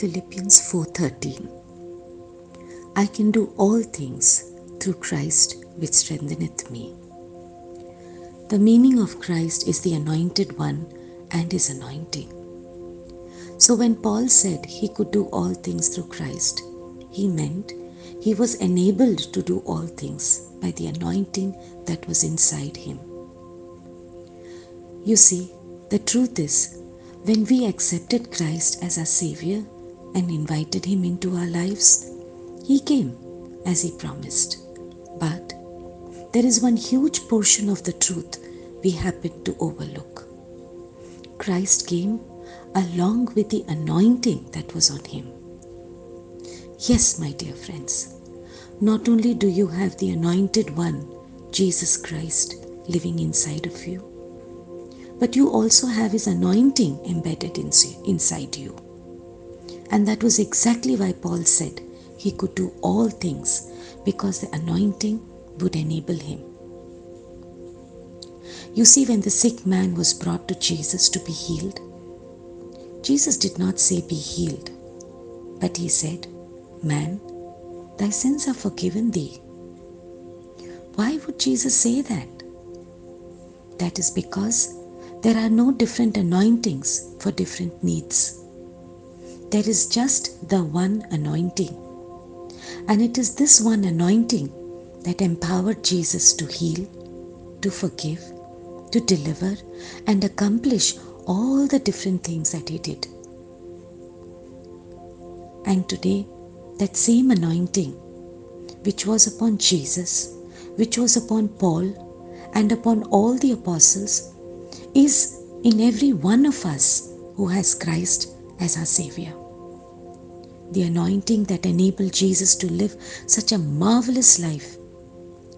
Philippians 4:13 I can do all things through Christ which strengtheneth me. The meaning of Christ is the anointed one and his anointing. So when Paul said he could do all things through Christ, he meant he was enabled to do all things by the anointing that was inside him. You see, the truth is, when we accepted Christ as our Savior and invited Him into our lives, He came as He promised. But there is one huge portion of the truth we happen to overlook. Christ came along with the anointing that was on Him. Yes, my dear friends, not only do you have the anointed one, Jesus Christ, living inside of you, but you also have His anointing embedded inside you. And that was exactly why Paul said he could do all things because the anointing would enable him. You see, when the sick man was brought to Jesus to be healed, Jesus did not say, Be healed, but he said, Man, thy sins are forgiven thee. Why would Jesus say that? That is because there are no different anointings for different needs. There is just the one anointing. And it is this one anointing that empowered Jesus to heal, to forgive, to deliver, and accomplish all the different things that he did. And today, that same anointing, which was upon Jesus, which was upon Paul, and upon all the apostles, is in every one of us who has Christ as our Savior. The anointing that enabled Jesus to live such a marvelous life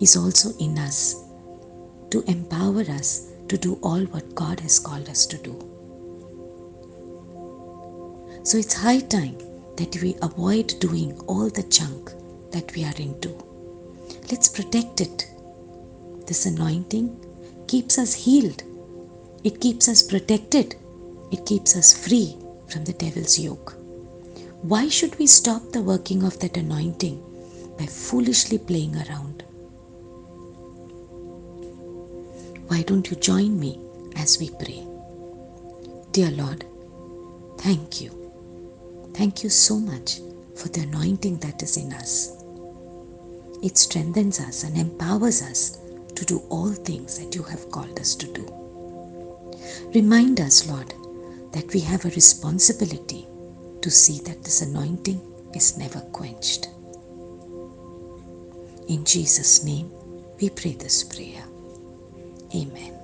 is also in us to empower us to do all what God has called us to do. So it's high time that we avoid doing all the junk that we are into. Let's protect it. This anointing keeps us healed it keeps us protected. It keeps us free from the devil's yoke. Why should we stop the working of that anointing by foolishly playing around? Why don't you join me as we pray? Dear Lord, thank you. Thank you so much for the anointing that is in us. It strengthens us and empowers us to do all things that you have called us to do. Remind us, Lord, that we have a responsibility to see that this anointing is never quenched. In Jesus' name, we pray this prayer. Amen.